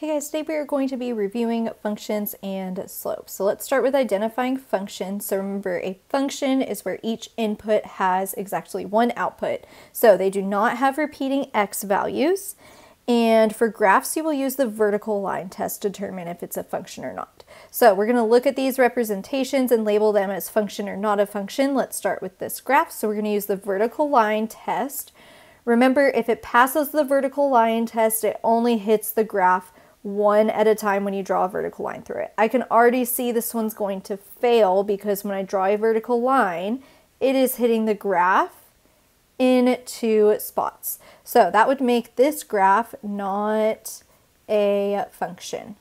Hey guys, today we are going to be reviewing functions and slopes. So let's start with identifying functions. So remember a function is where each input has exactly one output. So they do not have repeating x values. And for graphs, you will use the vertical line test to determine if it's a function or not. So we're going to look at these representations and label them as function or not a function. Let's start with this graph. So we're going to use the vertical line test. Remember, if it passes the vertical line test, it only hits the graph one at a time when you draw a vertical line through it. I can already see this one's going to fail because when I draw a vertical line, it is hitting the graph in two spots. So that would make this graph not a function.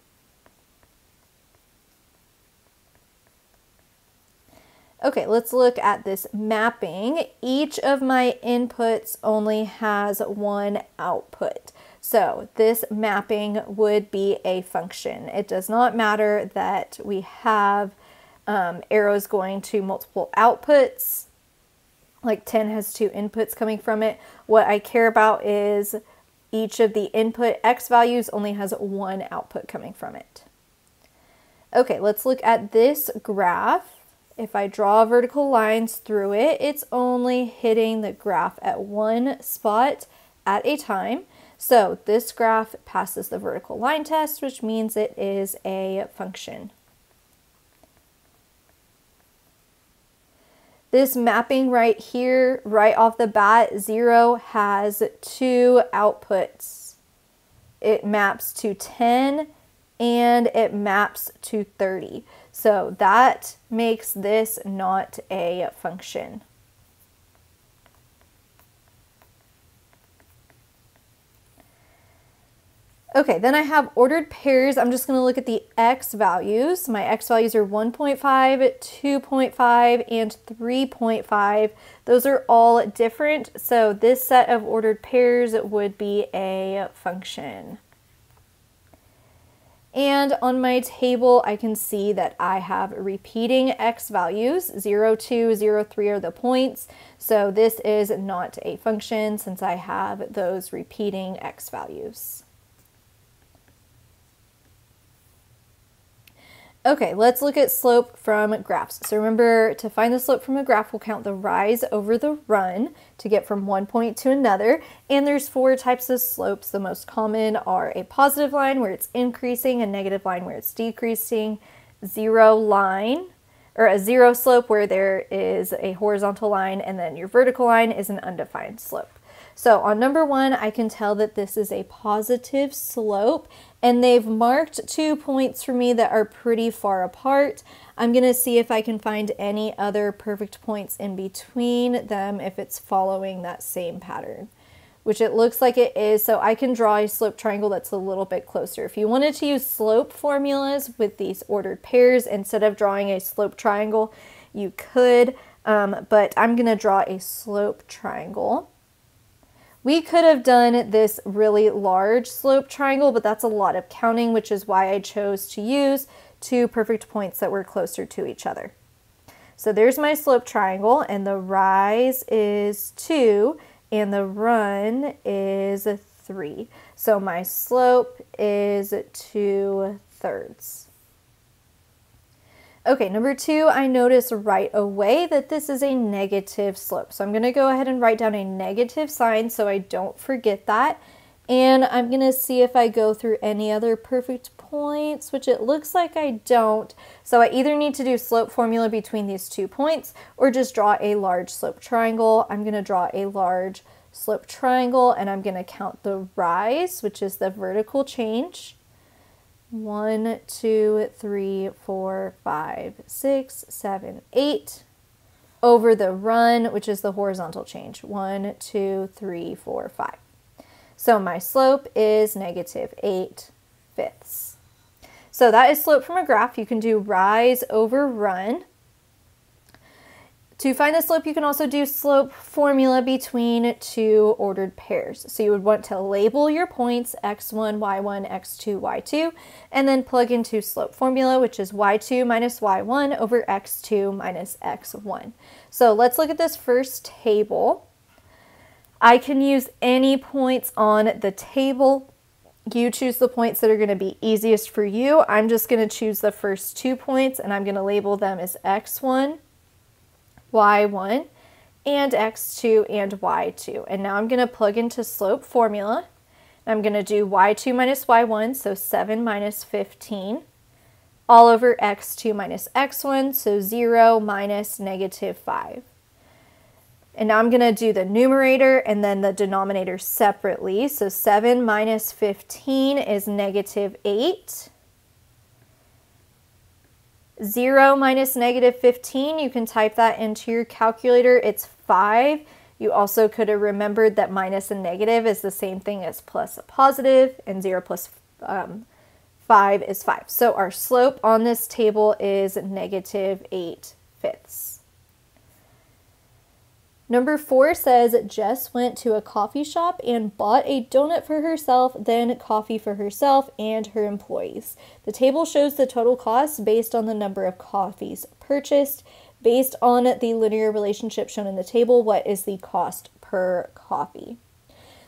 Okay, let's look at this mapping. Each of my inputs only has one output. So this mapping would be a function. It does not matter that we have um, arrows going to multiple outputs, like 10 has two inputs coming from it. What I care about is each of the input x values only has one output coming from it. Okay, let's look at this graph. If I draw vertical lines through it, it's only hitting the graph at one spot at a time. So this graph passes the vertical line test, which means it is a function. This mapping right here, right off the bat, 0 has two outputs. It maps to 10 and it maps to 30. So that makes this not a function. Okay, then I have ordered pairs. I'm just going to look at the x values. My x values are 1.5, 2.5, and 3.5. Those are all different, so this set of ordered pairs would be a function. And on my table, I can see that I have repeating x values. 0, 2, 0, 3 are the points. So this is not a function since I have those repeating x values. Okay, let's look at slope from graphs. So remember, to find the slope from a graph, we'll count the rise over the run to get from one point to another. And there's four types of slopes. The most common are a positive line where it's increasing, a negative line where it's decreasing, zero line, or a zero slope where there is a horizontal line, and then your vertical line is an undefined slope. So on number one, I can tell that this is a positive slope and they've marked two points for me that are pretty far apart. I'm to see if I can find any other perfect points in between them if it's following that same pattern, which it looks like it is. So I can draw a slope triangle that's a little bit closer. If you wanted to use slope formulas with these ordered pairs instead of drawing a slope triangle, you could, um, but I'm to draw a slope triangle. We could have done this really large slope triangle, but that's a lot of counting, which is why I chose to use two perfect points that were closer to each other. So there's my slope triangle, and the rise is 2, and the run is 3. So my slope is 2 thirds. Okay, number two, I notice right away that this is a negative slope. So I'm going to go ahead and write down a negative sign so I don't forget that. And I'm going to see if I go through any other perfect points, which it looks like I don't. So I either need to do slope formula between these two points or just draw a large slope triangle. I'm going to draw a large slope triangle and I'm going to count the rise, which is the vertical change. One, two, three, four, five, six, seven, eight. Over the run, which is the horizontal change. One, two, three, four, five. So my slope is negative 8 fifths. So that is slope from a graph. You can do rise over run. To find the slope, you can also do slope formula between two ordered pairs. So you would want to label your points x1, y1, x2, y2, and then plug into slope formula, which is y2 minus y1 over x2 minus x1. So let's look at this first table. I can use any points on the table you choose the points that are going to be easiest for you. I'm just going to choose the first two points and I'm going to label them as x1, y1, and x2 and y2. And now I'm going to plug into slope formula. I'm going to do y2 minus y1, so 7 minus 15, all over x2 minus x1, so 0 minus negative 5. And now I'm going to do the numerator and then the denominator separately. So 7 minus 15 is negative 8. 0 minus negative 15, you can type that into your calculator. It's 5. You also could have remembered that minus and negative is the same thing as plus a positive, and 0 plus, um, 5 is 5. So our slope on this table is negative 8 fifths. Number four says Jess went to a coffee shop and bought a donut for herself, then coffee for herself and her employees. The table shows the total cost based on the number of coffees purchased. Based on the linear relationship shown in the table, what is the cost per coffee?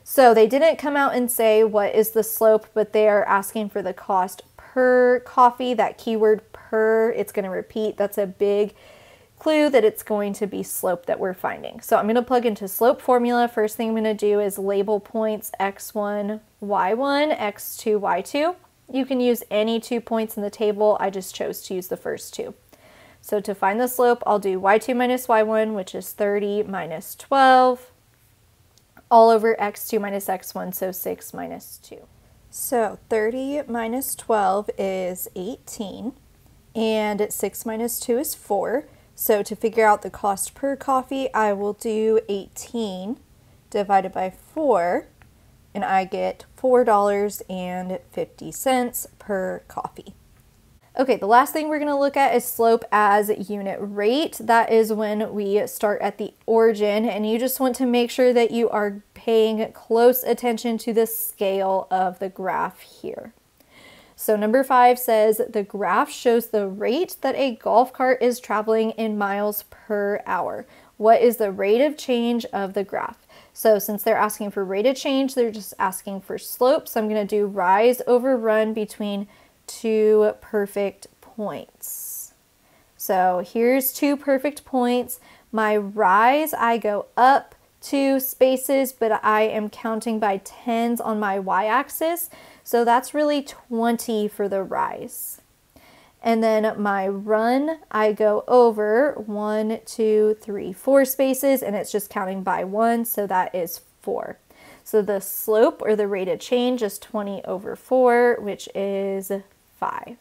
So they didn't come out and say what is the slope, but they are asking for the cost per coffee. That keyword per, it's going to repeat. That's a big clue that it's going to be slope that we're finding. So I'm going to plug into slope formula. First thing I'm going to do is label points x1, y1, x2, y2. You can use any two points in the table. I just chose to use the first two. So to find the slope, I'll do y2 minus y1, which is 30 minus 12, all over x2 minus x1, so 6 minus 2. So 30 minus 12 is 18, and 6 minus 2 is 4. So to figure out the cost per coffee, I will do 18 divided by 4, and I get $4.50 per coffee. Okay, the last thing we're going to look at is slope as unit rate. That is when we start at the origin, and you just want to make sure that you are paying close attention to the scale of the graph here. So number five says the graph shows the rate that a golf cart is traveling in miles per hour. What is the rate of change of the graph? So since they're asking for rate of change, they're just asking for slope. So I'm going to do rise over run between two perfect points. So here's two perfect points. My rise, I go up two spaces, but I am counting by tens on my y-axis. So that's really 20 for the rise. And then my run, I go over one, two, three, four spaces, and it's just counting by one, so that is four. So the slope or the rate of change is 20 over 4, which is 5.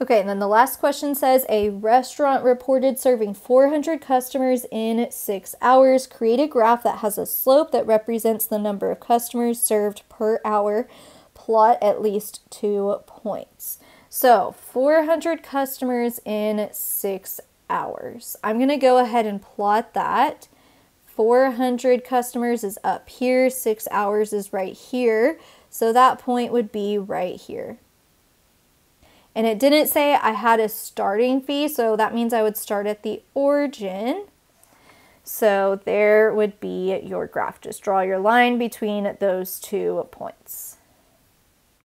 Okay, and then the last question says a restaurant reported serving 400 customers in six hours. Create a graph that has a slope that represents the number of customers served per hour. Plot at least two points. So 400 customers in six hours. I'm going to go ahead and plot that. 400 customers is up here, six hours is right here. So that point would be right here. And it didn't say I had a starting fee, so that means I would start at the origin. So there would be your graph. Just draw your line between those two points.